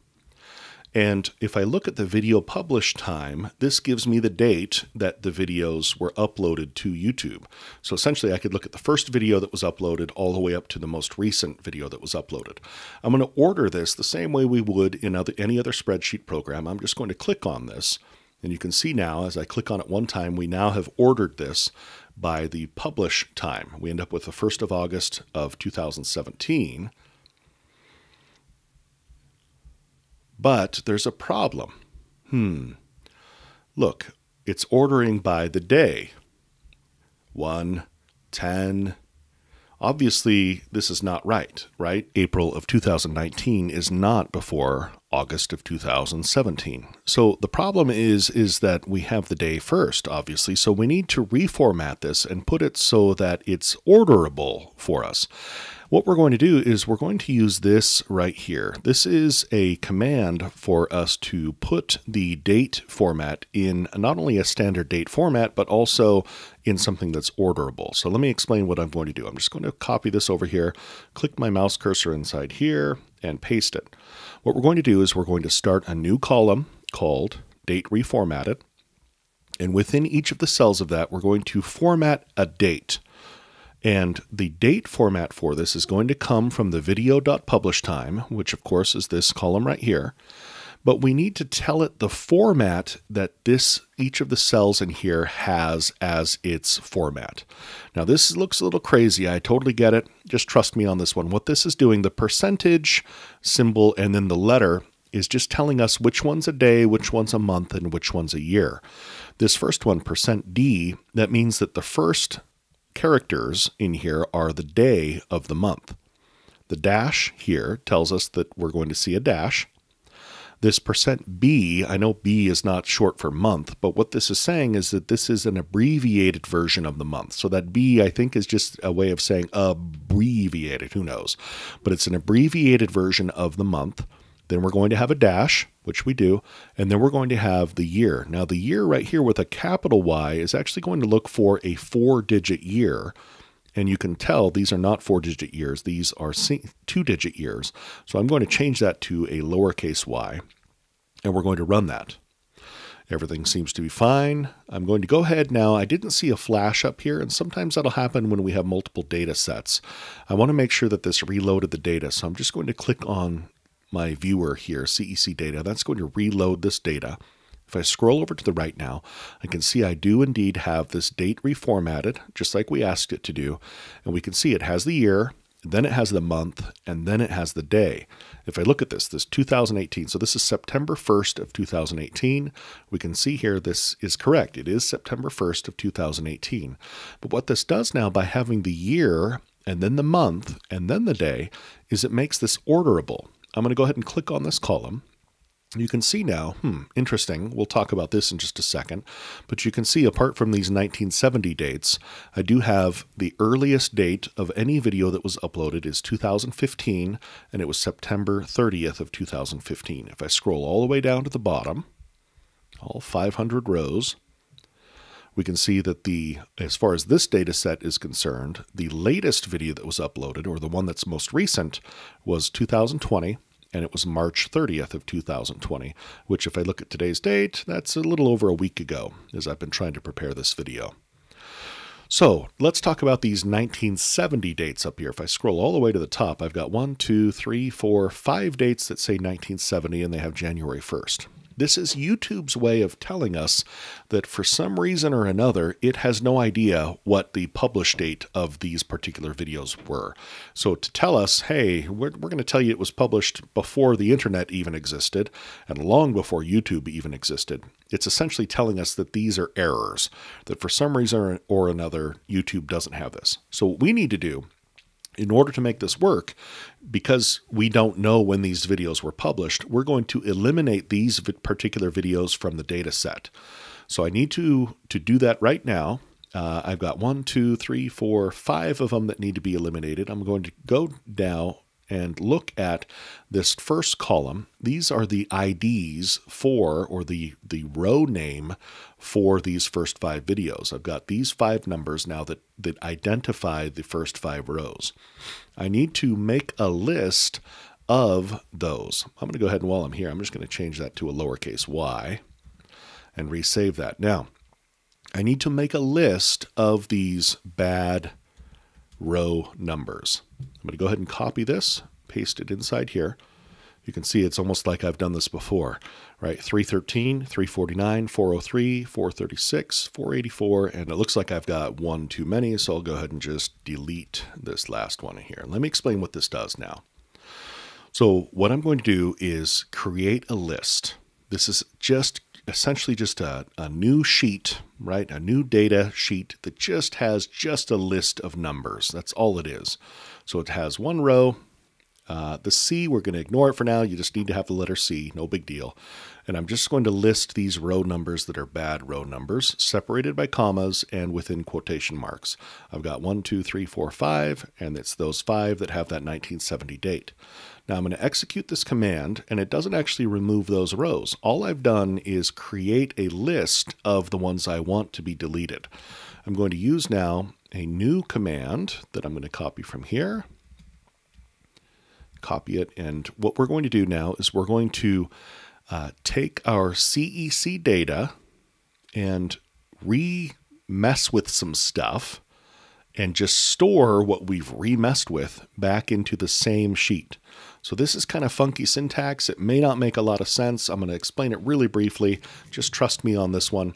And if I look at the video publish time, this gives me the date that the videos were uploaded to YouTube. So essentially, I could look at the first video that was uploaded all the way up to the most recent video that was uploaded. I'm going to order this the same way we would in other, any other spreadsheet program. I'm just going to click on this. And you can see now, as I click on it one time, we now have ordered this by the publish time. We end up with the 1st of August of 2017. But there's a problem. Hmm. Look, it's ordering by the day. 1, 10. Obviously, this is not right, right? April of 2019 is not before August of 2017. So the problem is is that we have the day first, obviously. So we need to reformat this and put it so that it's orderable for us. What we're going to do is we're going to use this right here. This is a command for us to put the date format in not only a standard date format, but also in something that's orderable. So let me explain what I'm going to do. I'm just going to copy this over here, click my mouse cursor inside here, and paste it. What we're going to do is we're going to start a new column called date reformatted. And within each of the cells of that, we're going to format a date. And the date format for this is going to come from the video.publish time, which of course is this column right here. But we need to tell it the format that this each of the cells in here has as its format. Now this looks a little crazy. I totally get it. Just trust me on this one. What this is doing, the percentage symbol and then the letter is just telling us which one's a day, which one's a month, and which one's a year. This first one, percent %D, that means that the first characters in here are the day of the month. The dash here tells us that we're going to see a dash. This percent B, I know B is not short for month, but what this is saying is that this is an abbreviated version of the month. So that B, I think, is just a way of saying abbreviated, who knows? But it's an abbreviated version of the month. Then we're going to have a dash, which we do, and then we're going to have the year. Now, the year right here with a capital Y is actually going to look for a four digit year. And you can tell these are not four digit years, these are two digit years. So I'm going to change that to a lowercase y, and we're going to run that. Everything seems to be fine. I'm going to go ahead now. I didn't see a flash up here, and sometimes that'll happen when we have multiple data sets. I want to make sure that this reloaded the data, so I'm just going to click on my viewer here, CEC data, that's going to reload this data. If I scroll over to the right now, I can see I do indeed have this date reformatted, just like we asked it to do. And we can see it has the year, then it has the month, and then it has the day. If I look at this, this 2018, so this is September 1st of 2018, we can see here this is correct. It is September 1st of 2018. But what this does now by having the year and then the month and then the day is it makes this orderable. I'm going to go ahead and click on this column. You can see now, hmm, interesting. We'll talk about this in just a second. But you can see, apart from these 1970 dates, I do have the earliest date of any video that was uploaded is 2015, and it was September 30th of 2015. If I scroll all the way down to the bottom, all 500 rows, we can see that the as far as this data set is concerned, the latest video that was uploaded, or the one that's most recent, was 2020, and it was March 30th of 2020, which if I look at today's date, that's a little over a week ago, as I've been trying to prepare this video. So let's talk about these 1970 dates up here. If I scroll all the way to the top, I've got one, two, three, four, five dates that say 1970 and they have January 1st. This is YouTube's way of telling us that for some reason or another, it has no idea what the publish date of these particular videos were. So to tell us, hey, we're, we're going to tell you it was published before the internet even existed and long before YouTube even existed, it's essentially telling us that these are errors, that for some reason or another, YouTube doesn't have this. So what we need to do in order to make this work, because we don't know when these videos were published, we're going to eliminate these particular videos from the data set. So I need to, to do that right now. Uh, I've got one, two, three, four, five of them that need to be eliminated. I'm going to go now and look at this first column. These are the IDs for, or the, the row name for these first five videos. I've got these five numbers now that, that identify the first five rows. I need to make a list of those. I'm going to go ahead and while I'm here, I'm just going to change that to a lowercase y and resave that. Now, I need to make a list of these bad row numbers. I'm going to go ahead and copy this, paste it inside here. You can see it's almost like I've done this before, right? 313, 349, 403, 436, 484, and it looks like I've got one too many, so I'll go ahead and just delete this last one here. And let me explain what this does now. So what I'm going to do is create a list. This is just essentially just a, a new sheet, right? A new data sheet that just has just a list of numbers. That's all it is. So it has one row. Uh, the C, we're going to ignore it for now. You just need to have the letter C, no big deal. And I'm just going to list these row numbers that are bad row numbers, separated by commas and within quotation marks. I've got one, two, three, four, five, and it's those five that have that 1970 date. Now I'm going to execute this command and it doesn't actually remove those rows. All I've done is create a list of the ones I want to be deleted. I'm going to use now a new command that I'm going to copy from here. Copy it and what we're going to do now is we're going to uh, take our CEC data and re-mess with some stuff and just store what we've remessed with back into the same sheet. So this is kind of funky syntax. It may not make a lot of sense. I'm going to explain it really briefly. Just trust me on this one.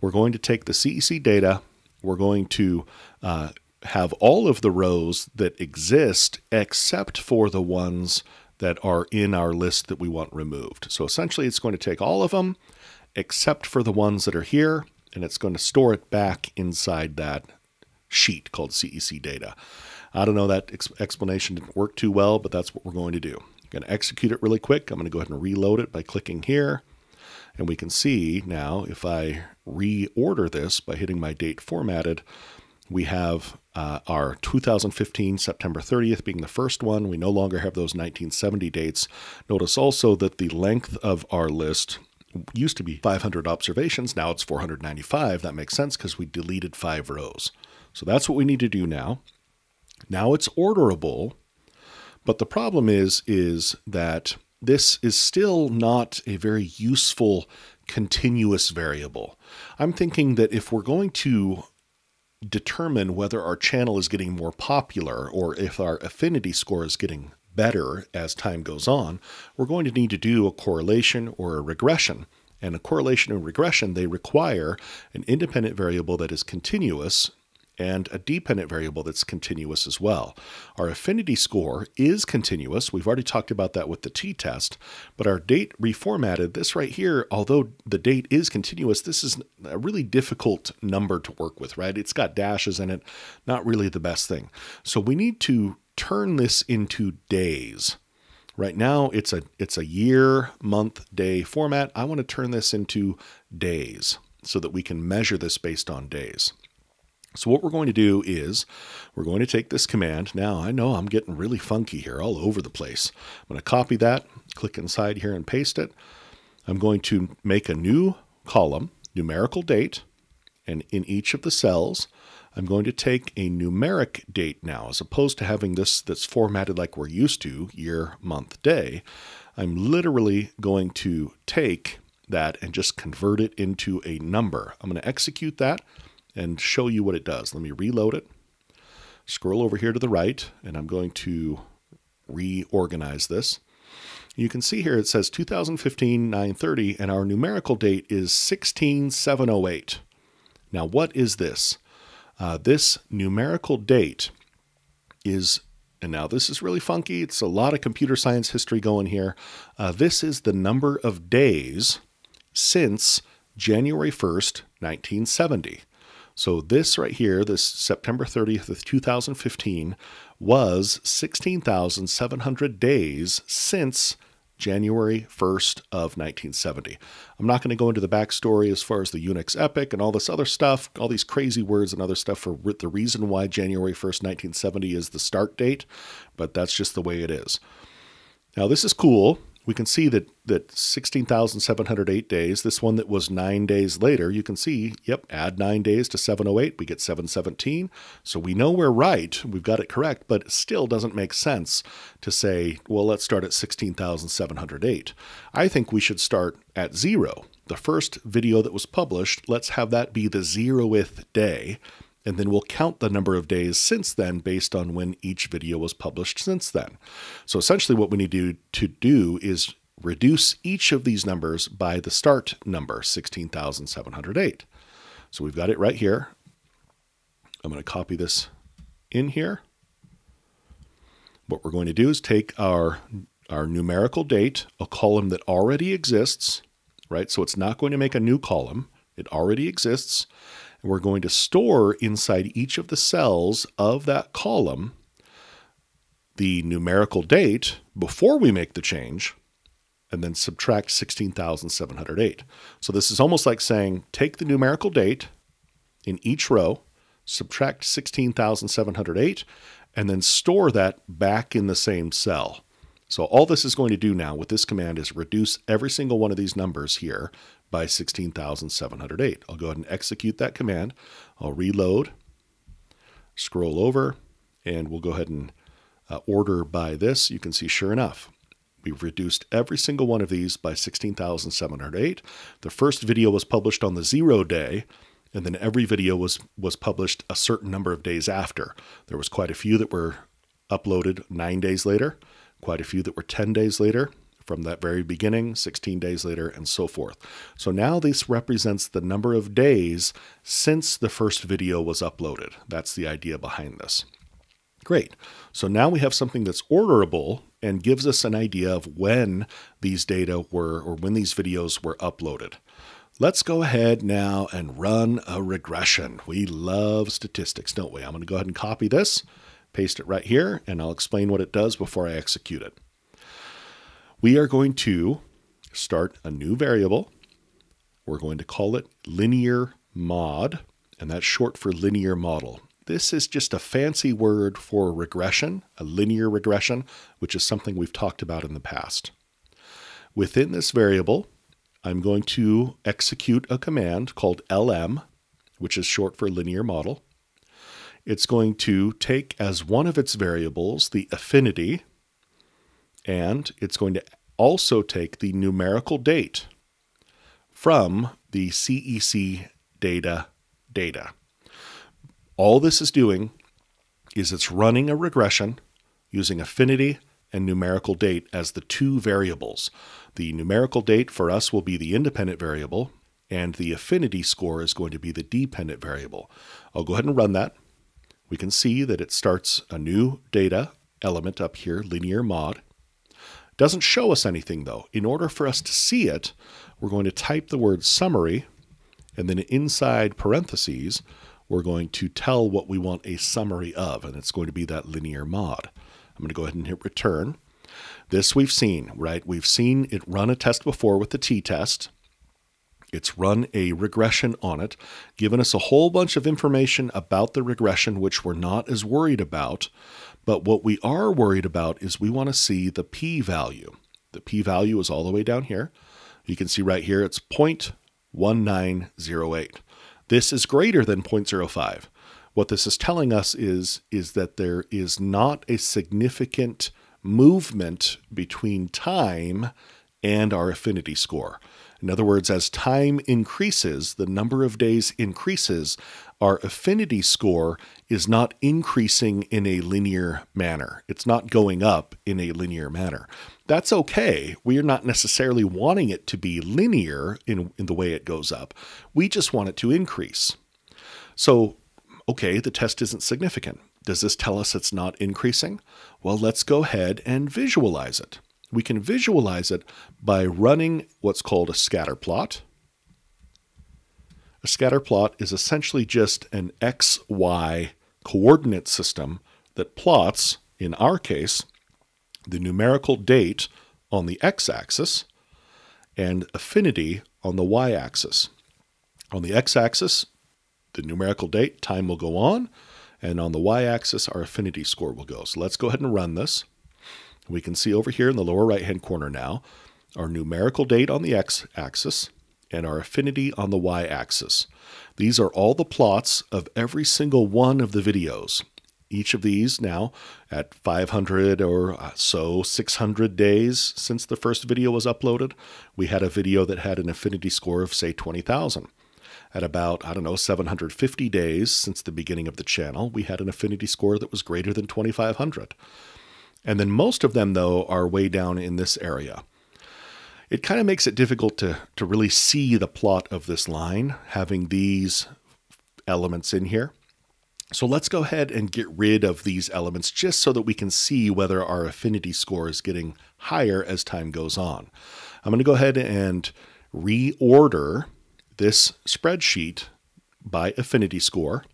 We're going to take the CEC data. We're going to uh, have all of the rows that exist except for the ones that are in our list that we want removed. So essentially it's going to take all of them except for the ones that are here and it's going to store it back inside that sheet called CEC data. I don't know, that ex explanation didn't work too well, but that's what we're going to do. I'm going to execute it really quick. I'm going to go ahead and reload it by clicking here. And we can see now if I reorder this by hitting my date formatted, we have uh, our 2015 September 30th being the first one. We no longer have those 1970 dates. Notice also that the length of our list used to be 500 observations. Now it's 495. That makes sense because we deleted five rows. So that's what we need to do now. Now it's orderable, but the problem is is that this is still not a very useful continuous variable. I'm thinking that if we're going to determine whether our channel is getting more popular or if our affinity score is getting better as time goes on, we're going to need to do a correlation or a regression. And a correlation and regression, they require an independent variable that is continuous and a dependent variable that's continuous as well. Our affinity score is continuous. We've already talked about that with the t-test, but our date reformatted, this right here, although the date is continuous, this is a really difficult number to work with, right? It's got dashes in it, not really the best thing. So we need to turn this into days. Right now it's a it's a year, month, day format. I want to turn this into days so that we can measure this based on days. So what we're going to do is we're going to take this command. Now I know I'm getting really funky here all over the place. I'm going to copy that, click inside here and paste it. I'm going to make a new column, numerical date, and in each of the cells, I'm going to take a numeric date now, as opposed to having this that's formatted like we're used to, year, month, day. I'm literally going to take that and just convert it into a number. I'm going to execute that and show you what it does. Let me reload it, scroll over here to the right, and I'm going to reorganize this. You can see here it says 2015 930, and our numerical date is 16708. Now, what is this? Uh, this numerical date is, and now this is really funky. It's a lot of computer science history going here. Uh, this is the number of days since January 1st, 1970. So this right here, this September 30th of 2015, was 16,700 days since January 1st of 1970. I'm not going to go into the backstory as far as the Unix epoch and all this other stuff, all these crazy words and other stuff for the reason why January 1st, 1970 is the start date, but that's just the way it is. Now, this is cool we can see that that 16,708 days, this one that was nine days later, you can see, yep, add nine days to 708, we get 717. So we know we're right, we've got it correct, but it still doesn't make sense to say, well, let's start at 16,708. I think we should start at zero. The first video that was published, let's have that be the zeroth day and then we'll count the number of days since then based on when each video was published since then. So essentially what we need to, to do is reduce each of these numbers by the start number, 16,708. So we've got it right here. I'm going to copy this in here. What we're going to do is take our, our numerical date, a column that already exists, right? So it's not going to make a new column. It already exists. And we're going to store inside each of the cells of that column the numerical date before we make the change and then subtract 16,708. So this is almost like saying take the numerical date in each row, subtract 16,708, and then store that back in the same cell. So all this is going to do now with this command is reduce every single one of these numbers here by 16,708. I'll go ahead and execute that command. I'll reload, scroll over, and we'll go ahead and uh, order by this. You can see sure enough, we've reduced every single one of these by 16,708. The first video was published on the zero day, and then every video was, was published a certain number of days after. There was quite a few that were uploaded nine days later, quite a few that were 10 days later, from that very beginning, 16 days later, and so forth. So now this represents the number of days since the first video was uploaded. That's the idea behind this. Great. So now we have something that's orderable and gives us an idea of when these data were or when these videos were uploaded. Let's go ahead now and run a regression. We love statistics, don't we? I'm going to go ahead and copy this, paste it right here, and I'll explain what it does before I execute it we are going to start a new variable. We're going to call it linear mod, and that's short for linear model. This is just a fancy word for regression, a linear regression, which is something we've talked about in the past. Within this variable, I'm going to execute a command called lm, which is short for linear model. It's going to take as one of its variables the affinity, and it's going to also take the numerical date from the CEC data data. All this is doing is it's running a regression using affinity and numerical date as the two variables. The numerical date for us will be the independent variable, and the affinity score is going to be the dependent variable. I'll go ahead and run that. We can see that it starts a new data element up here, linear mod. Doesn't show us anything though. In order for us to see it, we're going to type the word summary, and then inside parentheses, we're going to tell what we want a summary of, and it's going to be that linear mod. I'm going to go ahead and hit return. This we've seen, right? We've seen it run a test before with the t-test. It's run a regression on it, given us a whole bunch of information about the regression, which we're not as worried about. But what we are worried about is we want to see the p-value. The p-value is all the way down here. You can see right here it's 0.1908. This is greater than 0.05. What this is telling us is, is that there is not a significant movement between time and our affinity score. In other words, as time increases, the number of days increases, our affinity score is not increasing in a linear manner. It's not going up in a linear manner. That's okay. We are not necessarily wanting it to be linear in, in the way it goes up. We just want it to increase. So, okay, the test isn't significant. Does this tell us it's not increasing? Well, let's go ahead and visualize it. We can visualize it by running what's called a scatter plot. A scatter plot is essentially just an XY coordinate system that plots, in our case, the numerical date on the x axis and affinity on the y axis. On the x axis, the numerical date, time will go on, and on the y axis, our affinity score will go. So let's go ahead and run this. We can see over here in the lower right hand corner now our numerical date on the x axis and our affinity on the y axis. These are all the plots of every single one of the videos. Each of these now at 500 or uh, so 600 days since the first video was uploaded, we had a video that had an affinity score of say 20,000. At about, I don't know, 750 days since the beginning of the channel, we had an affinity score that was greater than 2,500. And then most of them, though, are way down in this area. It kind of makes it difficult to, to really see the plot of this line, having these elements in here. So let's go ahead and get rid of these elements just so that we can see whether our affinity score is getting higher as time goes on. I'm going to go ahead and reorder this spreadsheet by affinity score.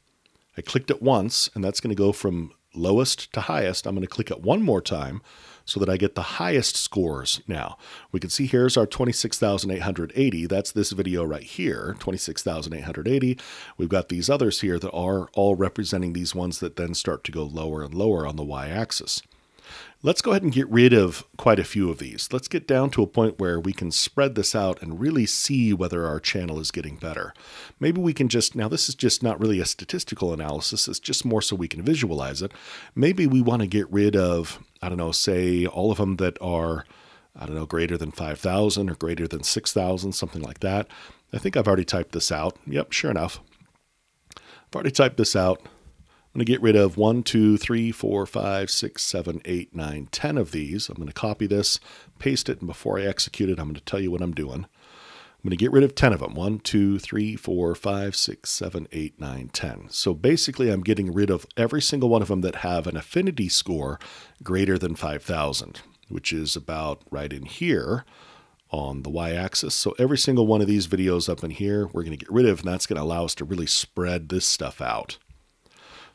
I clicked it once, and that's going to go from lowest to highest. I'm going to click it one more time so that I get the highest scores now. We can see here's our 26,880. That's this video right here, 26,880. We've got these others here that are all representing these ones that then start to go lower and lower on the y-axis. Let's go ahead and get rid of quite a few of these. Let's get down to a point where we can spread this out and really see whether our channel is getting better. Maybe we can just, now this is just not really a statistical analysis, it's just more so we can visualize it. Maybe we want to get rid of, I don't know, say all of them that are, I don't know, greater than 5,000 or greater than 6,000, something like that. I think I've already typed this out. Yep, sure enough. I've already typed this out. I'm going to get rid of 1, 2, 3, 4, 5, 6, 7, 8, 9, 10 of these. I'm going to copy this, paste it, and before I execute it, I'm going to tell you what I'm doing. I'm going to get rid of 10 of them. 1, 2, 3, 4, 5, 6, 7, 8, 9, 10. So basically, I'm getting rid of every single one of them that have an affinity score greater than 5,000, which is about right in here on the y-axis. So every single one of these videos up in here, we're going to get rid of, and that's going to allow us to really spread this stuff out.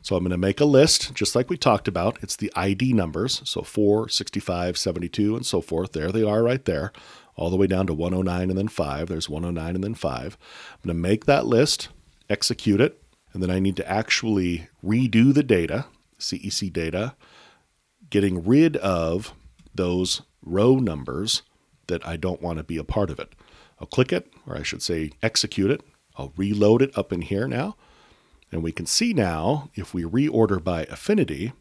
So I'm going to make a list, just like we talked about. It's the ID numbers, so 4, 65, 72, and so forth. There they are right there, all the way down to 109 and then 5. There's 109 and then 5. I'm going to make that list, execute it, and then I need to actually redo the data, CEC data, getting rid of those row numbers that I don't want to be a part of it. I'll click it, or I should say execute it. I'll reload it up in here now. And we can see now, if we reorder by affinity,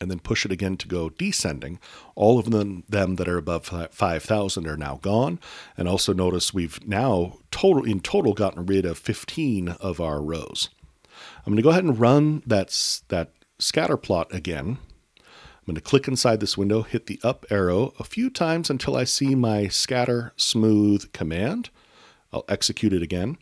and then push it again to go descending, all of them, them that are above 5,000 are now gone. And also notice we've now total in total gotten rid of 15 of our rows. I'm going to go ahead and run that, that scatter plot again. I'm going to click inside this window, hit the up arrow a few times until I see my scatter smooth command. I'll execute it again.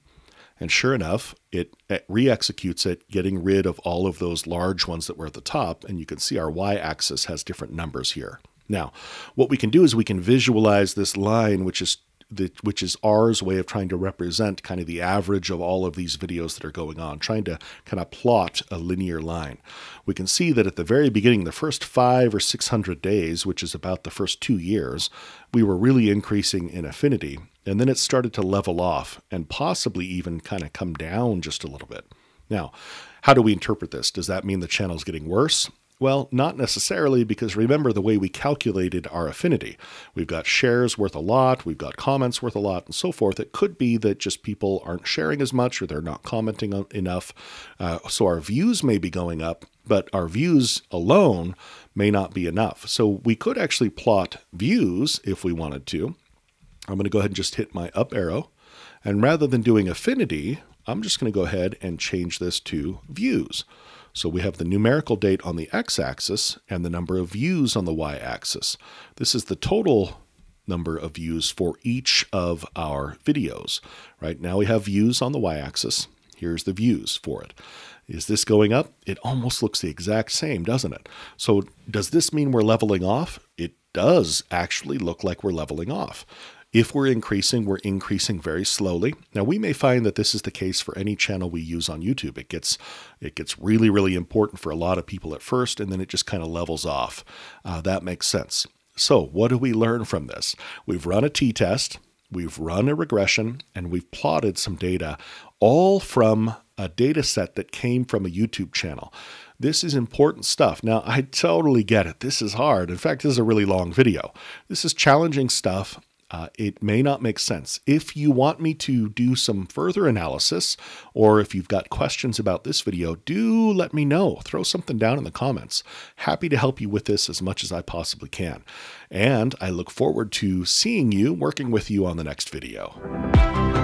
And sure enough, it, it re-executes it, getting rid of all of those large ones that were at the top. And you can see our y-axis has different numbers here. Now, what we can do is we can visualize this line, which is the, which is R's way of trying to represent kind of the average of all of these videos that are going on, trying to kind of plot a linear line. We can see that at the very beginning, the first five or 600 days, which is about the first two years, we were really increasing in affinity. And then it started to level off and possibly even kind of come down just a little bit. Now, how do we interpret this? Does that mean the channel is getting worse? Well, not necessarily, because remember the way we calculated our affinity. We've got shares worth a lot, we've got comments worth a lot, and so forth. It could be that just people aren't sharing as much or they're not commenting enough. Uh, so our views may be going up, but our views alone may not be enough. So we could actually plot views if we wanted to. I'm going to go ahead and just hit my up arrow. And rather than doing affinity, I'm just going to go ahead and change this to views. So we have the numerical date on the x-axis and the number of views on the y-axis. This is the total number of views for each of our videos. Right now we have views on the y-axis. Here's the views for it. Is this going up? It almost looks the exact same, doesn't it? So does this mean we're leveling off? It does actually look like we're leveling off. If we're increasing, we're increasing very slowly. Now we may find that this is the case for any channel we use on YouTube. It gets it gets really really important for a lot of people at first, and then it just kind of levels off. Uh, that makes sense. So, what do we learn from this? We've run a t test, we've run a regression, and we've plotted some data, all from a data set that came from a YouTube channel. This is important stuff. Now, I totally get it. This is hard. In fact, this is a really long video. This is challenging stuff. Uh, it may not make sense. If you want me to do some further analysis, or if you've got questions about this video, do let me know. Throw something down in the comments. Happy to help you with this as much as I possibly can. And I look forward to seeing you, working with you on the next video.